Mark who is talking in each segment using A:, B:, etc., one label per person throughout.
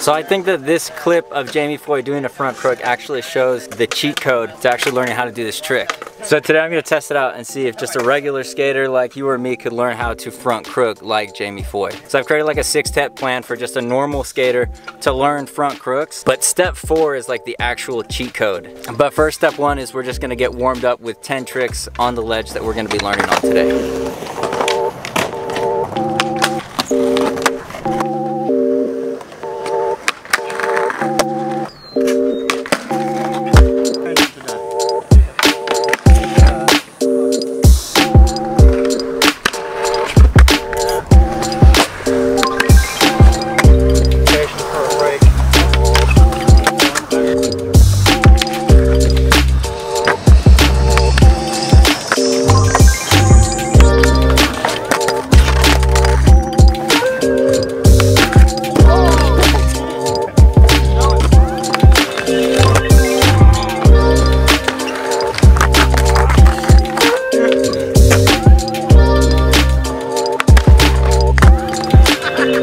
A: So I think that this clip of Jamie Foy doing a front crook actually shows the cheat code to actually learning how to do this trick. So today I'm gonna test it out and see if just a regular skater like you or me could learn how to front crook like Jamie Foy. So I've created like a six step plan for just a normal skater to learn front crooks, but step four is like the actual cheat code. But first step one is we're just gonna get warmed up with 10 tricks on the ledge that we're gonna be learning on today.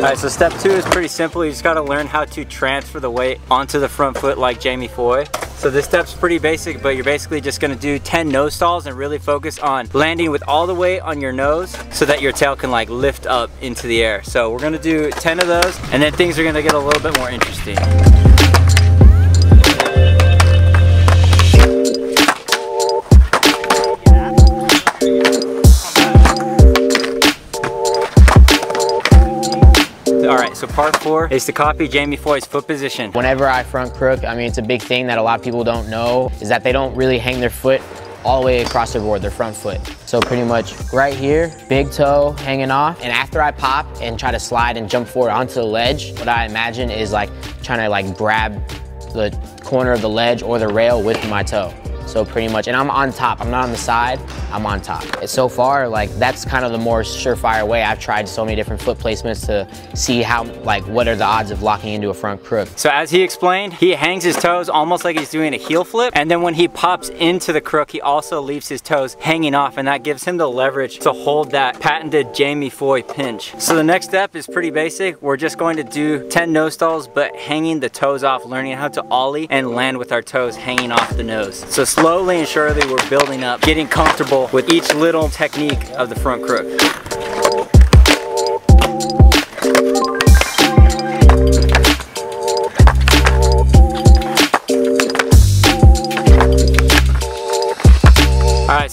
A: Alright, so step two is pretty simple. You just gotta learn how to transfer the weight onto the front foot like Jamie Foy. So this step's pretty basic, but you're basically just gonna do 10 nose stalls and really focus on landing with all the weight on your nose so that your tail can like lift up into the air. So we're gonna do 10 of those and then things are gonna get a little bit more interesting. All right, so part four is to copy Jamie Foy's foot position.
B: Whenever I front crook, I mean, it's a big thing that a lot of people don't know is that they don't really hang their foot all the way across the board, their front foot. So pretty much right here, big toe hanging off. And after I pop and try to slide and jump forward onto the ledge, what I imagine is like trying to like grab the corner of the ledge or the rail with my toe. So pretty much, and I'm on top, I'm not on the side, I'm on top. So far, like that's kind of the more surefire way. I've tried so many different foot placements to see how, like what are the odds of locking into a front crook.
A: So as he explained, he hangs his toes almost like he's doing a heel flip. And then when he pops into the crook, he also leaves his toes hanging off and that gives him the leverage to hold that patented Jamie Foy pinch. So the next step is pretty basic. We're just going to do 10 nose stalls, but hanging the toes off, learning how to ollie and land with our toes hanging off the nose. So slowly and surely we're building up, getting comfortable with each little technique of the front crook.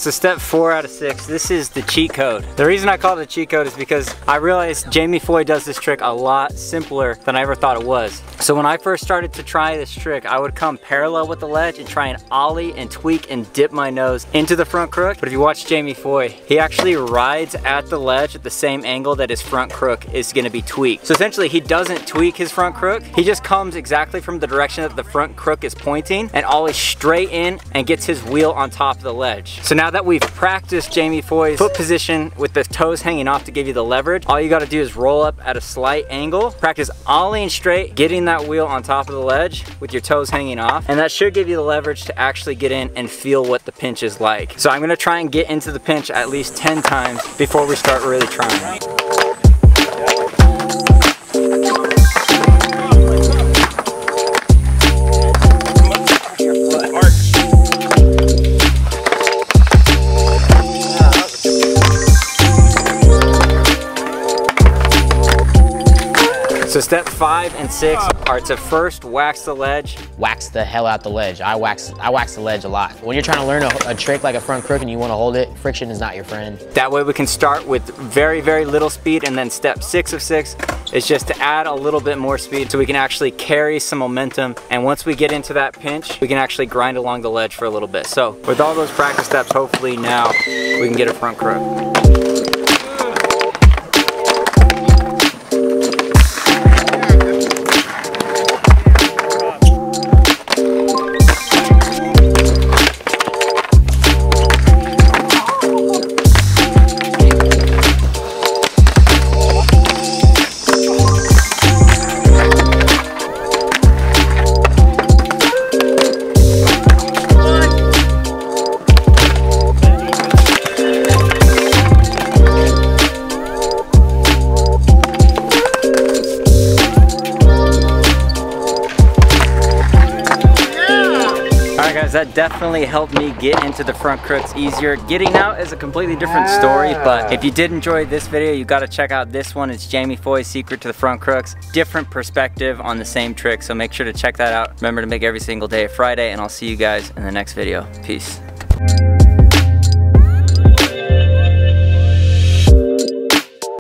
A: So step four out of six, this is the cheat code. The reason I call it a cheat code is because I realized Jamie Foy does this trick a lot simpler than I ever thought it was. So when I first started to try this trick, I would come parallel with the ledge and try and ollie and tweak and dip my nose into the front crook. But if you watch Jamie Foy, he actually rides at the ledge at the same angle that his front crook is gonna be tweaked. So essentially he doesn't tweak his front crook. He just comes exactly from the direction that the front crook is pointing and ollies straight in and gets his wheel on top of the ledge. So now that we've practiced Jamie Foy's foot position with the toes hanging off to give you the leverage, all you gotta do is roll up at a slight angle, practice ollieing straight, getting that wheel on top of the ledge with your toes hanging off, and that should give you the leverage to actually get in and feel what the pinch is like. So I'm gonna try and get into the pinch at least 10 times before we start really trying. So step five and six are to first wax the ledge.
B: Wax the hell out the ledge. I wax, I wax the ledge a lot. When you're trying to learn a, a trick like a front crook and you wanna hold it, friction is not your friend.
A: That way we can start with very, very little speed and then step six of six is just to add a little bit more speed so we can actually carry some momentum. And once we get into that pinch, we can actually grind along the ledge for a little bit. So with all those practice steps, hopefully now we can get a front crook. Because that definitely helped me get into the front crooks easier. Getting out is a completely different story, but if you did enjoy this video, you gotta check out this one. It's Jamie Foy's Secret to the Front Crooks. Different perspective on the same trick, so make sure to check that out. Remember to make every single day a Friday, and I'll see you guys in the next video. Peace.